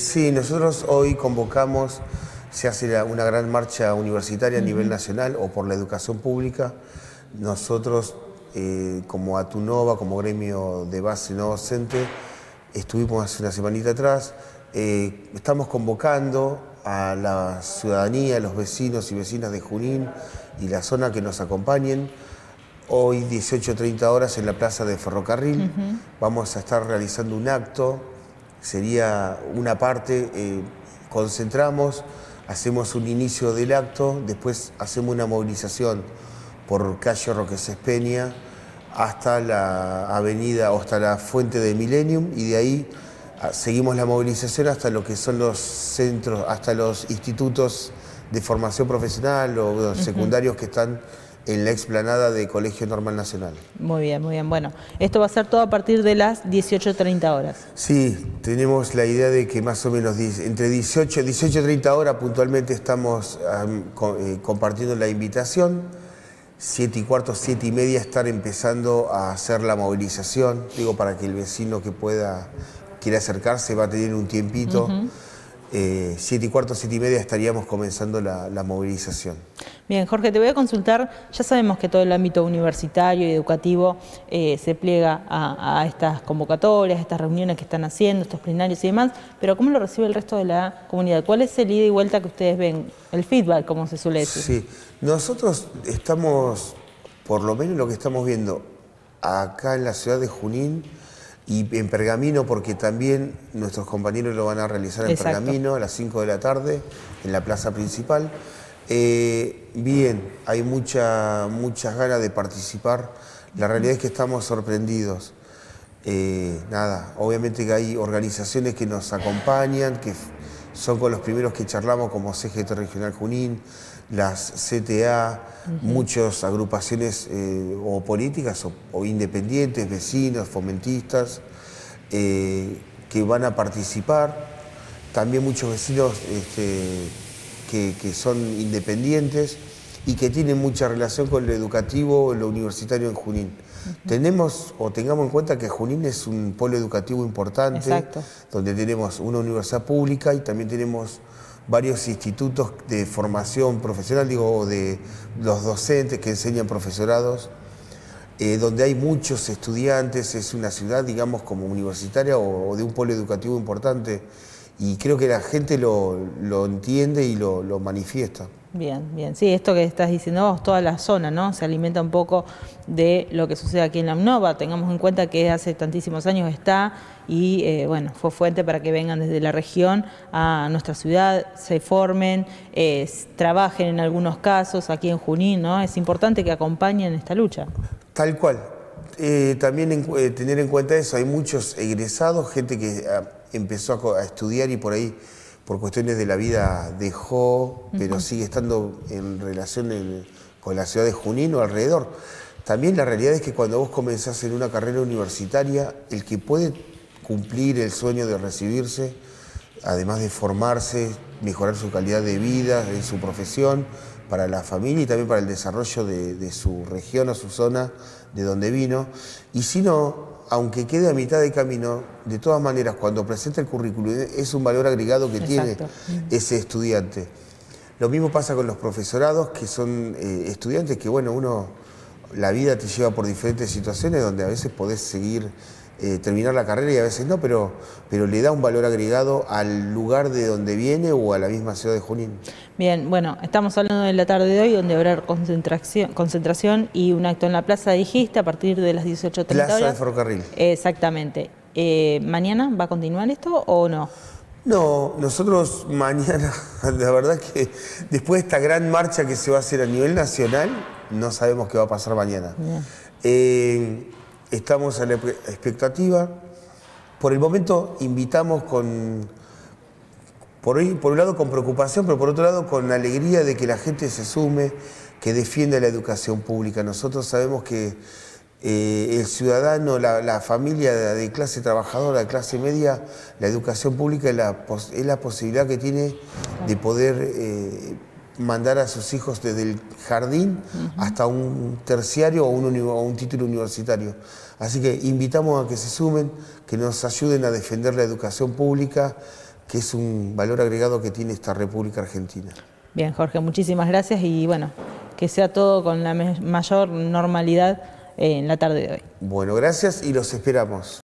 sí, nosotros hoy convocamos, se hace una gran marcha universitaria a nivel nacional o por la educación pública. Nosotros, eh, como Atunova, como gremio de base no docente, estuvimos hace una semanita atrás, eh, estamos convocando a la ciudadanía, a los vecinos y vecinas de Junín y la zona que nos acompañen. Hoy 18.30 horas en la Plaza de Ferrocarril vamos a estar realizando un acto, sería una parte, eh, concentramos, hacemos un inicio del acto, después hacemos una movilización por calle Roque Peña hasta la avenida o hasta la fuente de Millennium y de ahí ah, seguimos la movilización hasta lo que son los centros, hasta los institutos de formación profesional o los secundarios que están en la explanada de Colegio Normal Nacional. Muy bien, muy bien. Bueno, esto va a ser todo a partir de las 18.30 horas. Sí, tenemos la idea de que más o menos entre 18 y 18.30 horas puntualmente estamos eh, compartiendo la invitación. 7 y cuarto, 7 y media estar empezando a hacer la movilización, digo, para que el vecino que pueda, quiera acercarse va a tener un tiempito. Eh, siete y cuarto, siete y media estaríamos comenzando la, movilización. Bien, Jorge, te voy a consultar, ya sabemos que todo el ámbito universitario y educativo eh, se pliega a, estas convocatorias, a estas reuniones que están haciendo, estos plenarios y demás, pero ¿cómo lo recibe el resto de la comunidad? ¿Cuál es el ida y vuelta que ustedes ven, el feedback, como se suele decir? Sí, nosotros estamos, por lo menos lo que estamos viendo acá en la ciudad de Junín, y en Pergamino, porque también nuestros compañeros lo van a realizar en Pergamino a las 5 de la tarde, en la plaza principal. Eh, bien, hay mucha, muchas ganas de participar. La realidad es que estamos sorprendidos. Eh, nada, obviamente que hay organizaciones que nos acompañan, que son con los primeros que charlamos, como CGT Regional Junín, las CTA, muchas agrupaciones eh, o políticas o, independientes, vecinos, fomentistas, eh, que van a participar. También muchos vecinos este, que, son independientes y que tienen mucha relación con lo educativo, lo universitario en Junín. Tenemos o tengamos en cuenta que Junín es un polo educativo importante, donde tenemos una universidad pública y también tenemos varios institutos de formación profesional, digo, de los docentes que enseñan profesorados, eh, donde hay muchos estudiantes, es una ciudad, digamos, como universitaria o, de un polo educativo importante, y creo que la gente lo, entiende y lo, lo manifiesta. Bien, bien. Sí, esto que estás diciendo toda la zona, ¿no? Se alimenta un poco de lo que sucede aquí en la UNOVA. Tengamos en cuenta que hace tantísimos años está y, eh, bueno, fue fuente para que vengan desde la región a nuestra ciudad, se formen, trabajen en algunos casos aquí en Junín, ¿no? Es importante que acompañen esta lucha. Tal cual. Eh, también eh, tener en cuenta eso, hay muchos egresados, gente que ah, empezó a estudiar y por ahí por cuestiones de la vida dejó, pero sigue estando en relación con la ciudad de Junín o alrededor. También la realidad es que cuando vos comenzás en una carrera universitaria, el que puede cumplir el sueño de recibirse, además de formarse, mejorar su calidad de vida en su profesión, para la familia y también para el desarrollo de, de su región o su zona de donde vino. Y si no, aunque quede a mitad de camino, de todas maneras, cuando presenta el currículum, es un valor agregado que tiene ese estudiante. Lo mismo pasa con los profesorados, que son eh, estudiantes que, bueno, uno, la vida te lleva por diferentes situaciones donde a veces podés seguir eh, terminar la carrera y a veces no, pero, pero le da un valor agregado al lugar de donde viene o a la misma ciudad de Junín. Bien, bueno, estamos hablando de la tarde de hoy donde habrá concentración, concentración y un acto en la plaza, dijiste, a partir de las 18.30 Plaza de Ferrocarril. Exactamente. Eh, ¿Mañana va a continuar esto o no? No, nosotros mañana, la verdad que después de esta gran marcha que se va a hacer a nivel nacional, no sabemos qué va a pasar mañana. Eh, estamos a la expectativa. Por el momento invitamos con, por, por un lado con preocupación, pero por otro lado con alegría de que la gente se sume, que defienda la educación pública. Nosotros sabemos que eh, el ciudadano, la, familia de, clase trabajadora, de clase media, la educación pública es la, posibilidad que tiene de poder eh, mandar a sus hijos desde el jardín hasta un terciario o un, o un, título universitario. Así que invitamos a que se sumen, que nos ayuden a defender la educación pública, que es un valor agregado que tiene esta República Argentina. Bien, Jorge, muchísimas gracias y bueno, que sea todo con la mayor normalidad en la tarde de hoy. Bueno, gracias y los esperamos.